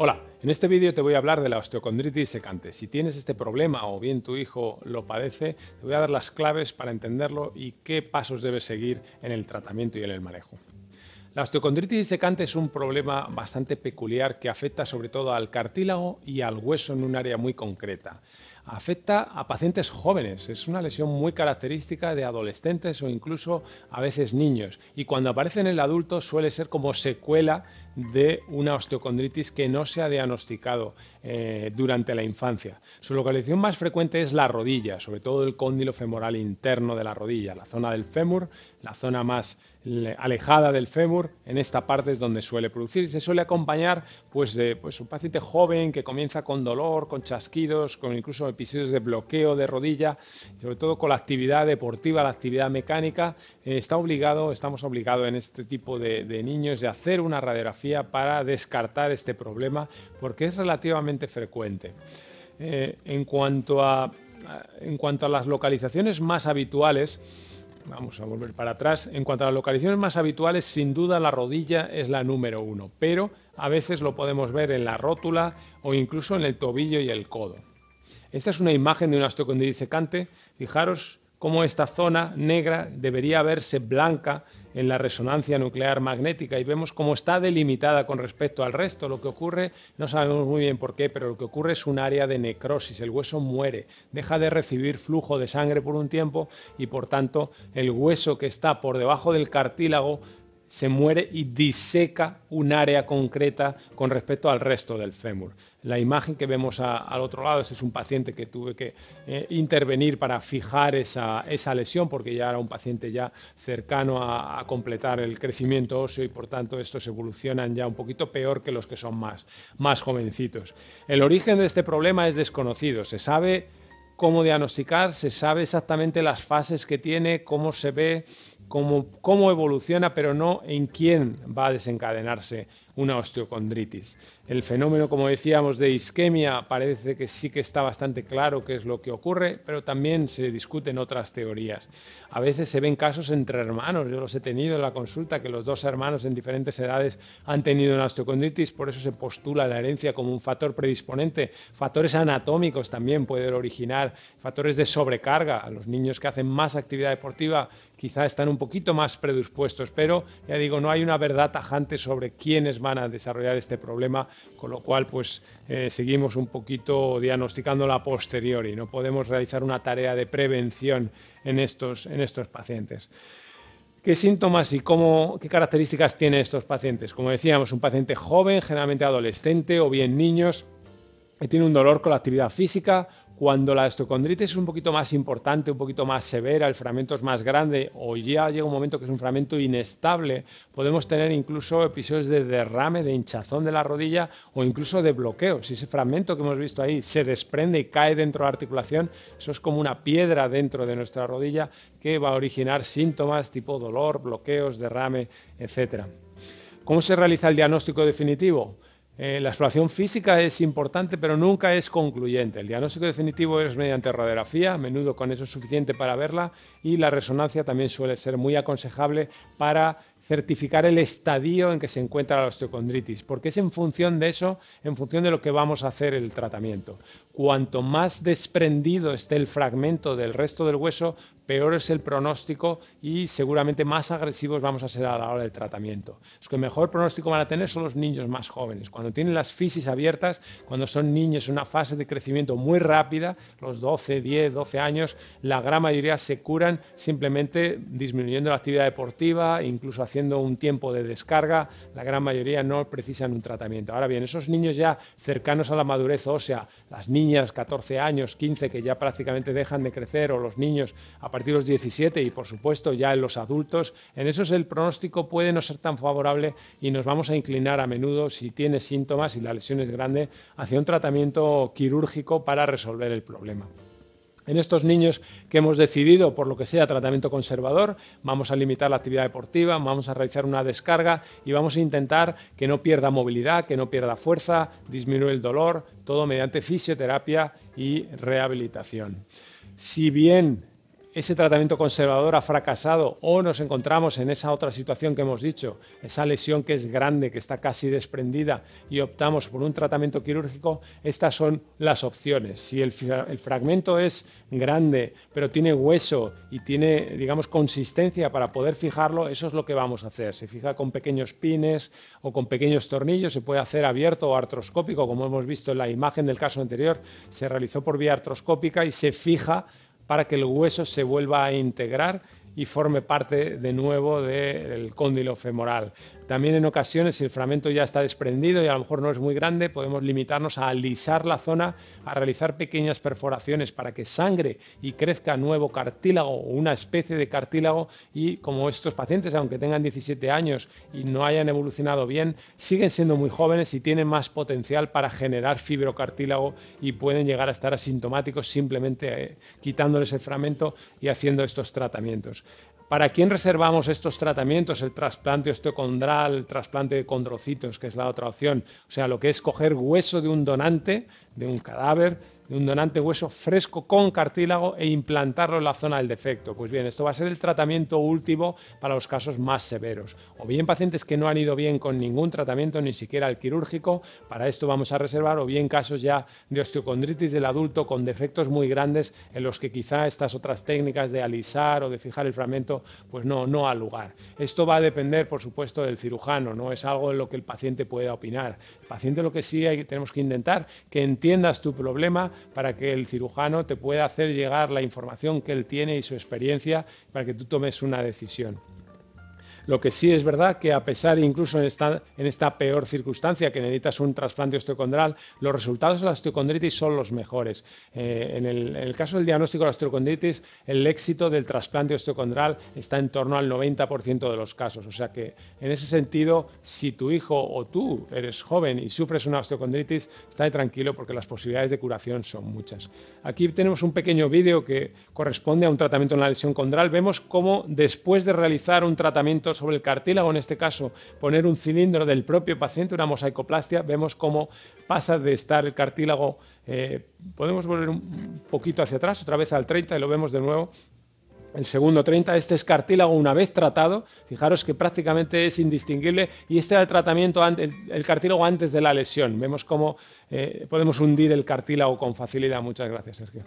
Hola, en este vídeo te voy a hablar de la osteocondritis secante. Si tienes este problema o bien tu hijo lo padece, te voy a dar las claves para entenderlo y qué pasos debes seguir en el tratamiento y en el manejo. La osteocondritis secante es un problema bastante peculiar que afecta sobre todo al cartílago y al hueso en un área muy concreta. Afecta a pacientes jóvenes, es una lesión muy característica de adolescentes o incluso a veces niños y cuando aparece en el adulto suele ser como secuela de una osteocondritis que no se ha diagnosticado eh, durante la infancia. Su localización más frecuente es la rodilla, sobre todo el cóndilo femoral interno de la rodilla, la zona del fémur, la zona más alejada del fémur, en esta parte es donde suele producir. Se suele acompañar pues, de pues, un paciente joven que comienza con dolor, con chasquidos, con incluso episodios de bloqueo de rodilla, sobre todo con la actividad deportiva, la actividad mecánica. Eh, está obligado, estamos obligados en este tipo de, niños de hacer una radiografía para descartar este problema porque es relativamente frecuente. Eh, en, cuanto a, en cuanto a las localizaciones más habituales, Vamos a volver para atrás. En cuanto a las localizaciones más habituales, sin duda la rodilla es la número uno, pero a veces lo podemos ver en la rótula o incluso en el tobillo y el codo. Esta es una imagen de una osteocondritis secante. Fijaros cómo esta zona negra debería verse blanca en la resonancia nuclear magnética y vemos cómo está delimitada con respecto al resto. Lo que ocurre, no sabemos muy bien por qué, pero lo que ocurre es un área de necrosis. El hueso muere, deja de recibir flujo de sangre por un tiempo y por tanto el hueso que está por debajo del cartílago se muere y diseca un área concreta con respecto al resto del fémur. La imagen que vemos al otro lado, este es un paciente que tuve que eh, intervenir para fijar esa, lesión porque ya era un paciente ya cercano a, completar el crecimiento óseo y por tanto estos evolucionan ya un poquito peor que los que son más, más jovencitos. El origen de este problema es desconocido, se sabe cómo diagnosticar, se sabe exactamente las fases que tiene, cómo se ve, cómo, evoluciona, pero no en quién va a desencadenarse una osteocondritis. El fenómeno, como decíamos, de isquemia parece que sí que está bastante claro qué es lo que ocurre, pero también se discuten otras teorías. A veces se ven casos entre hermanos, yo los he tenido en la consulta, que los dos hermanos en diferentes edades han tenido una osteocondritis, por eso se postula la herencia como un factor predisponente. Factores anatómicos también pueden originar, factores de sobrecarga. Los niños que hacen más actividad deportiva quizá están un poquito más predispuestos, pero ya digo, no hay una verdad tajante sobre quiénes van a desarrollar este problema, con lo cual pues eh, seguimos un poquito diagnosticando la posteriori, no podemos realizar una tarea de prevención en estos, en estos pacientes. ¿Qué síntomas y cómo, qué características tienen estos pacientes? Como decíamos, un paciente joven, generalmente adolescente o bien niños, que tiene un dolor con la actividad física, cuando la osteocondritis es un poquito más importante, un poquito más severa, el fragmento es más grande o ya llega un momento que es un fragmento inestable, podemos tener incluso episodios de derrame, de hinchazón de la rodilla o incluso de bloqueo. Si ese fragmento que hemos visto ahí se desprende y cae dentro de la articulación, eso es como una piedra dentro de nuestra rodilla que va a originar síntomas tipo dolor, bloqueos, derrame, etc. ¿Cómo se realiza el diagnóstico definitivo? Eh, la exploración física es importante, pero nunca es concluyente. El diagnóstico definitivo es mediante radiografía, a menudo con eso es suficiente para verla, y la resonancia también suele ser muy aconsejable para certificar el estadio en que se encuentra la osteocondritis, porque es en función de eso, en función de lo que vamos a hacer el tratamiento. Cuanto más desprendido esté el fragmento del resto del hueso, peor es el pronóstico y seguramente más agresivos vamos a ser a la hora del tratamiento. Los que mejor pronóstico van a tener son los niños más jóvenes. Cuando tienen las fisis abiertas, cuando son niños en una fase de crecimiento muy rápida, los 12, 10, 12 años, la gran mayoría se curan simplemente disminuyendo la actividad deportiva, incluso haciendo un tiempo de descarga. La gran mayoría no precisan un tratamiento. Ahora bien, esos niños ya cercanos a la madurez ósea, las niñas 14 años, 15 que ya prácticamente dejan de crecer o los niños a partir de los 17 y por supuesto ya en los adultos, en esos el pronóstico puede no ser tan favorable y nos vamos a inclinar a menudo si tiene síntomas y la lesión es grande hacia un tratamiento quirúrgico para resolver el problema. En estos niños que hemos decidido, por lo que sea, tratamiento conservador, vamos a limitar la actividad deportiva, vamos a realizar una descarga y vamos a intentar que no pierda movilidad, que no pierda fuerza, disminuir el dolor, todo mediante fisioterapia y rehabilitación. Si bien ese tratamiento conservador ha fracasado o nos encontramos en esa otra situación que hemos dicho, esa lesión que es grande, que está casi desprendida y optamos por un tratamiento quirúrgico, estas son las opciones. Si el, fragmento es grande, pero tiene hueso y tiene, digamos, consistencia para poder fijarlo, eso es lo que vamos a hacer. Se fija con pequeños pines o con pequeños tornillos, se puede hacer abierto o artroscópico, como hemos visto en la imagen del caso anterior, se realizó por vía artroscópica y se fija para que el hueso se vuelva a integrar y forme parte de nuevo del cóndilo femoral. También en ocasiones, si el fragmento ya está desprendido y a lo mejor no es muy grande, podemos limitarnos a alisar la zona, a realizar pequeñas perforaciones para que sangre y crezca nuevo cartílago o una especie de cartílago y como estos pacientes, aunque tengan 17 años y no hayan evolucionado bien, siguen siendo muy jóvenes y tienen más potencial para generar fibrocartílago y pueden llegar a estar asintomáticos simplemente eh, quitándoles el fragmento y haciendo estos tratamientos. ¿Para quién reservamos estos tratamientos? El trasplante osteocondral, el trasplante de condrocitos, que es la otra opción. O sea, lo que es coger hueso de un donante, de un cadáver, de un donante hueso fresco con cartílago e implantarlo en la zona del defecto. Pues bien, esto va a ser el tratamiento último para los casos más severos. O bien pacientes que no han ido bien con ningún tratamiento, ni siquiera el quirúrgico, para esto vamos a reservar, o bien casos ya de osteocondritis del adulto con defectos muy grandes en los que quizá estas otras técnicas de alisar o de fijar el fragmento pues no, no ha lugar. Esto va a depender, por supuesto, del cirujano, no es algo en lo que el paciente pueda opinar. El paciente lo que sí tenemos que intentar que entiendas tu problema, para que el cirujano te pueda hacer llegar la información que él tiene y su experiencia para que tú tomes una decisión. Lo que sí es verdad que a pesar incluso en esta, en esta peor circunstancia que necesitas un trasplante osteocondral, los resultados de la osteocondritis son los mejores. Eh, en, el, caso del diagnóstico de la osteocondritis, el éxito del trasplante osteocondral está en torno al 90% de los casos. O sea que en ese sentido, si tu hijo o tú eres joven y sufres una osteocondritis, estate tranquilo porque las posibilidades de curación son muchas. Aquí tenemos un pequeño vídeo que corresponde a un tratamiento en la lesión condral. Vemos cómo después de realizar un tratamiento sobre el cartílago, en este caso poner un cilindro del propio paciente, una mosaicoplastia, vemos cómo pasa de estar el cartílago, eh, podemos volver un poquito hacia atrás, otra vez al 30 y lo vemos de nuevo, el segundo 30, este es cartílago una vez tratado, fijaros que prácticamente es indistinguible y este era el tratamiento, el, cartílago antes de la lesión. Vemos cómo eh, podemos hundir el cartílago con facilidad. Muchas gracias, Sergio.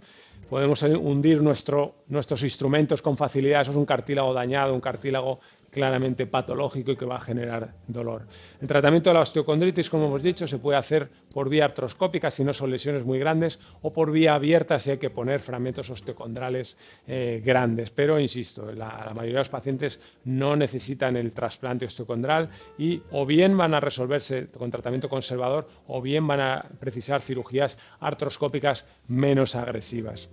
Podemos hundir nuestro, nuestros instrumentos con facilidad. Eso es un cartílago dañado, un cartílago claramente patológico y que va a generar dolor. El tratamiento de la osteocondritis, como hemos dicho, se puede hacer por vía artroscópica si no son lesiones muy grandes o por vía abierta si hay que poner fragmentos osteocondrales eh, grandes. Pero, insisto, la, la, mayoría de los pacientes no necesitan el trasplante osteocondral y o bien van a resolverse con tratamiento conservador o bien van a precisar cirugías artroscópicas menos agresivas.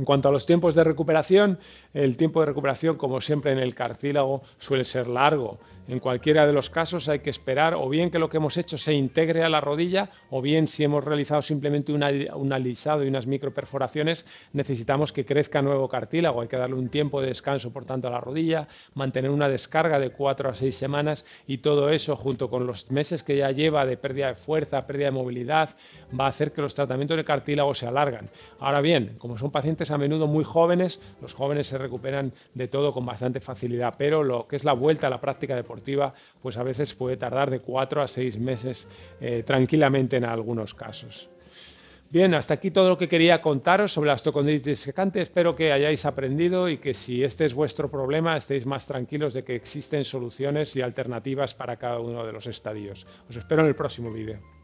En cuanto a los tiempos de recuperación, el tiempo de recuperación, como siempre en el cartílago, suele ser largo. En cualquiera de los casos hay que esperar o bien que lo que hemos hecho se integre a la rodilla o bien si hemos realizado simplemente un alisado y unas microperforaciones necesitamos que crezca nuevo cartílago. Hay que darle un tiempo de descanso por tanto a la rodilla, mantener una descarga de cuatro a seis semanas y todo eso junto con los meses que ya lleva de pérdida de fuerza, pérdida de movilidad, va a hacer que los tratamientos de cartílago se alargan. Ahora bien, como son pacientes a menudo muy jóvenes, los jóvenes se recuperan de todo con bastante facilidad, pero lo que es la vuelta a la práctica deportiva pues a veces puede tardar de cuatro a seis meses eh, tranquilamente en algunos casos. Bien, hasta aquí todo lo que quería contaros sobre la osteocondritis secante. Espero que hayáis aprendido y que si este es vuestro problema estéis más tranquilos de que existen soluciones y alternativas para cada uno de los estadios. Os espero en el próximo vídeo.